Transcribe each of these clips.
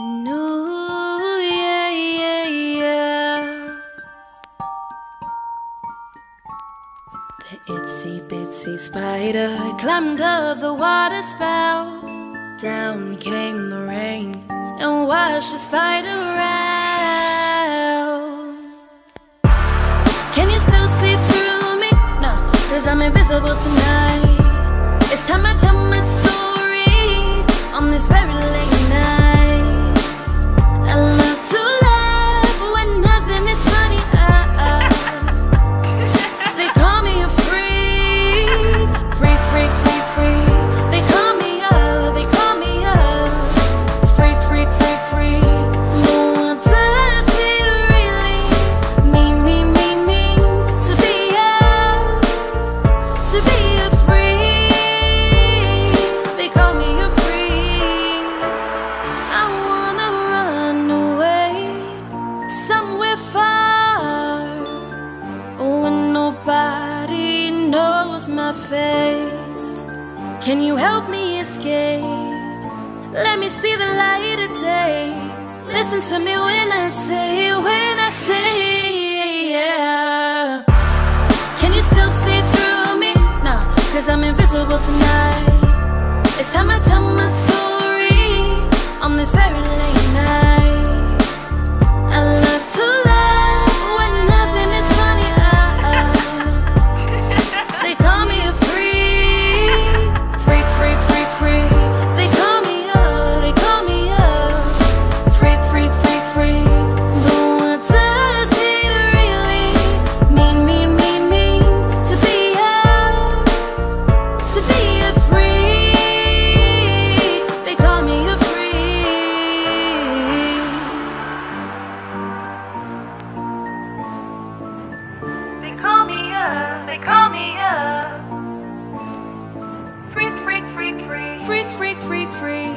And ooh, yeah, yeah, yeah. The itsy bitsy spider climbed up the water spout. Down came the rain and washed the spider out. Can you still see through me? No, cause I'm invisible tonight. My face. Can you help me escape? Let me see the light of day. Listen to me when I say, when I say, yeah. Can you still see through me? No, cause I'm invisible tonight. It's time I tell my they call me up. Freak, freak, freak, freak. Freak, freak, freak, freak.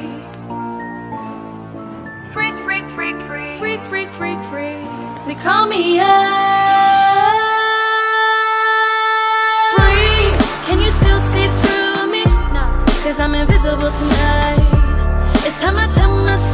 Freak, freak, freak, freak. Freak. They call me up. freak. can you still see through me? No, cause I'm invisible tonight. It's time I tell myself.